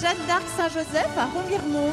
Jeanne d'Arc Saint-Joseph à Remiremont.